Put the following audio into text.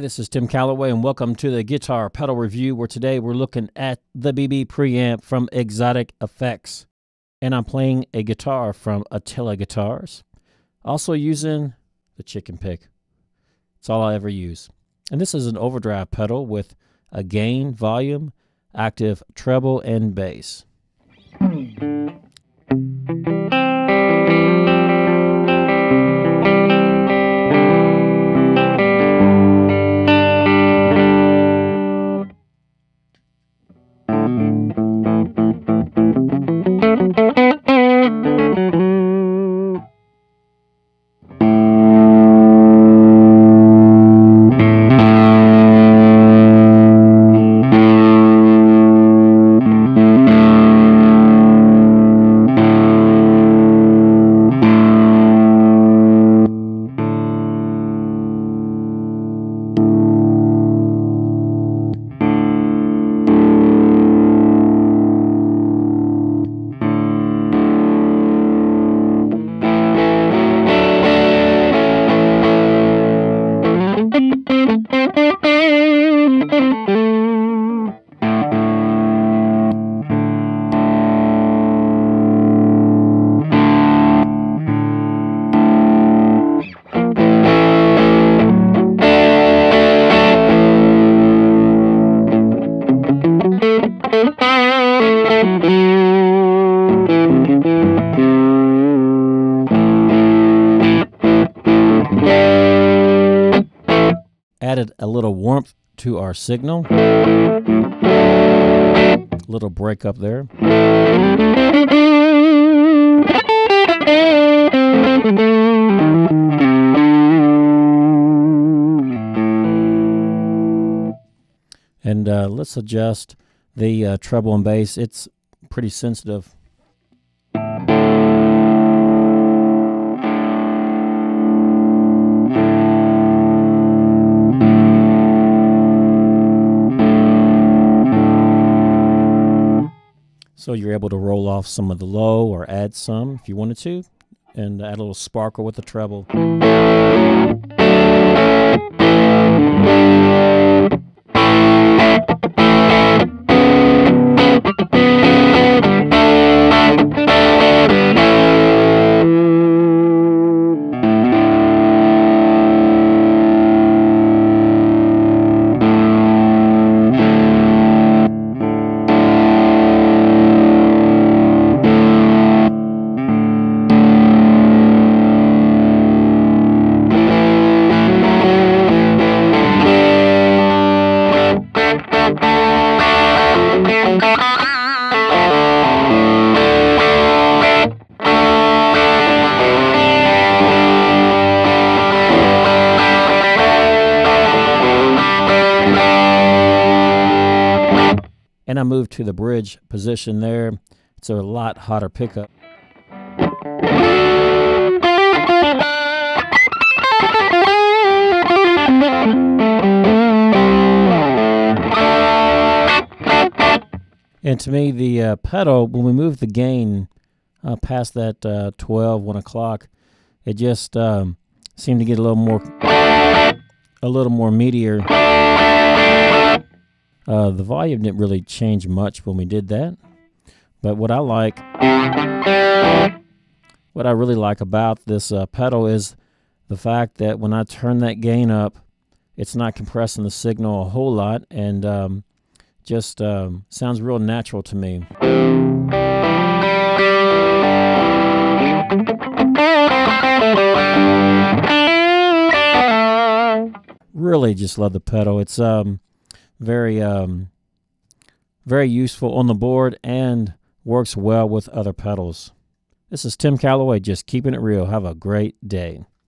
this is Tim Calloway, and welcome to the Guitar Pedal Review, where today we're looking at the BB preamp from Xotic Effects. And I'm playing a guitar from Attila Guitars, also using the chicken pick. It's all I ever use. And this is an overdrive pedal with a gain, volume, active treble, and bass. Added a little warmth to our signal. Little break up there. And uh, let's adjust the uh, treble and bass. It's pretty sensitive. So you're able to roll off some of the low or add some if you wanted to, and add a little sparkle with the treble. And I moved to the bridge position there. It's a lot hotter pickup. And to me, the uh, pedal, when we move the gain uh, past that uh, 12, 1 o'clock, it just um, seemed to get a little more, a little more meatier. Uh, the volume didn't really change much when we did that. But what I like, what I really like about this uh, pedal is the fact that when I turn that gain up, it's not compressing the signal a whole lot and um, just um, sounds real natural to me. Really just love the pedal. It's um, very um, very useful on the board and works well with other pedals. This is Tim Calloway, just keeping it real. Have a great day.